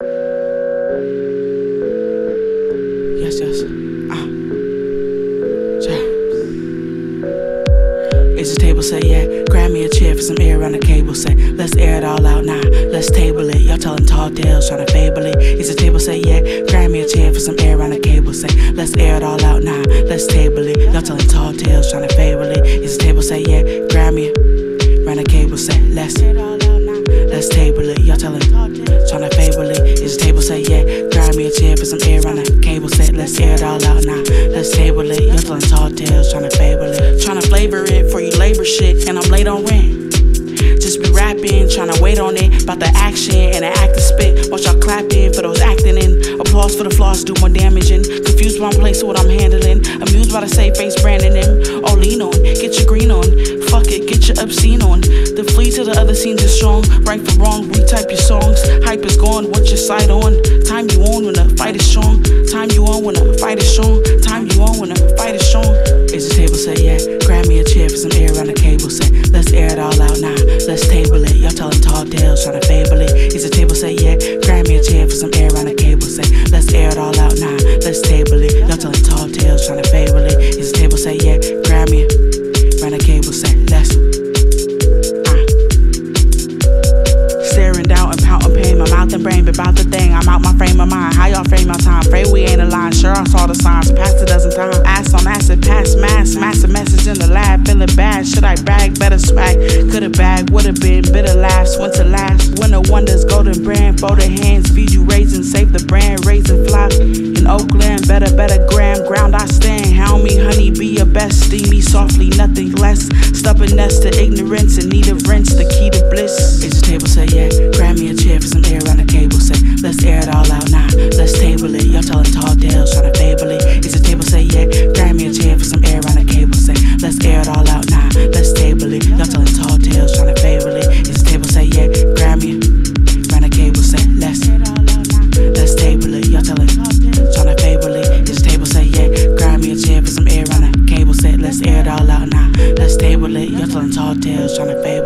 Yes, yes. Ah. Yeah. Is the table say yeah? Grab me a chair for some air on the cable. set. let's air it all out now. Let's table it. Y'all telling tall tales, trying to fable it. Is the table say yeah? Grab me a chair for some air on the cable. set. let's air it all out now. Let's table it. Y'all telling tall tales, trying to fable it. Is the table set yeah? Let's air it all out now. Let's table it. Y'all telling tall tales, trying to fable it. Trying to flavor it for you labor shit, and I'm late on rent. Just be rapping, trying to wait on it. About the action and the acting spit. Watch y'all clapping for those acting in. Applause for the flaws, do more damaging. Confused by place what I'm handling. Amused by the safe face branding them. Oh, lean on, get your green on. Fuck it, get your obscene on. The flee to the other scenes is strong. Right for wrong, retype your songs. Hype is gone, what's your side on? Time you on when the fight is strong. Time on when the fight is strong. Time you on when the fight is strong. Is the table say yeah? Grab me a chair for some air on the cable. Say let's air it all out now. Let's table it. Y'all telling tall tales, trying to fable it. Is the table say yeah? Grab me a chair for some air on the cable. Say let's air it all out now. Let's table it. Y'all telling tall tales, trying to fable it. Is the table say yeah? Grab me, run the cable. Say let's. Ah. Staring down and pouting pain, my mouth and brain be about the thing. I'm out my my time? We ain't aligned. Sure, I saw the signs. Passed a dozen times. Ass on acid, pass mass. Massive message in the lab. Feeling bad. Should I brag? Better swag. Could've bagged. Would've been bitter laughs. Winter last. Winter wonders. Golden brand. Folded hands. Feed you raisins. Save the brand. Raisin flock. In Oakland. Better, better gram. Ground I stand. How me, honey, be your best. Steam me softly. Nothing less. Stubbornness to ignorance. And need of rinse. The key to bliss. Is the table set, yeah? Grab me a chair for some air let's air it all out now. Let's table it. Y'all telling tall tales, trying to fable it. Is the table say yeah? Grab me a chair for some air on the cable. Say let's air it all out now. Let's table it. Y'all telling tall tales, trying to fable it. Is the table say yeah? Grab me, run the cable. Say let's let's table it. Y'all telling trying to fable it. Is the table say yeah? Grab me a chair for some air on the cable. Say let's air it all out now. Let's table it. Y'all telling tall tales, trying to fable.